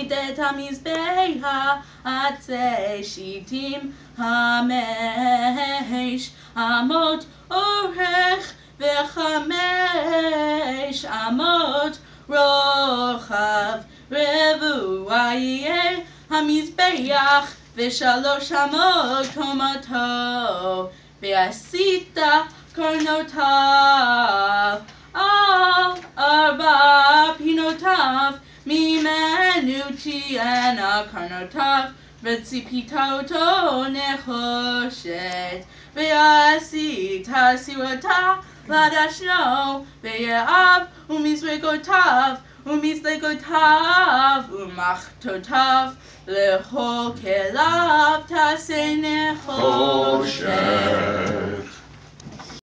את המזבח עצי שיטים חמש אמות אורך וחמש אמות רוחב רבוע יהיה המזבח ושלוש אמות קומתו ועשית קרנותיו על ארבע פינותיו ממנו תהיינה קרנותיו וציפית אותו נחושת ועשית סירותיו לדשנו ויעף ומזרקותיו ומזלגותיו ומחתותיו לכל כליו תעשה נחושת